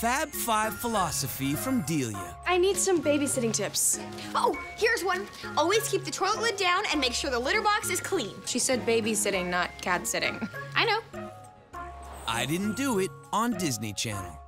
Fab Five philosophy from Delia. I need some babysitting tips. Oh, here's one. Always keep the toilet lid down and make sure the litter box is clean. She said babysitting, not cat sitting. I know. I didn't do it on Disney Channel.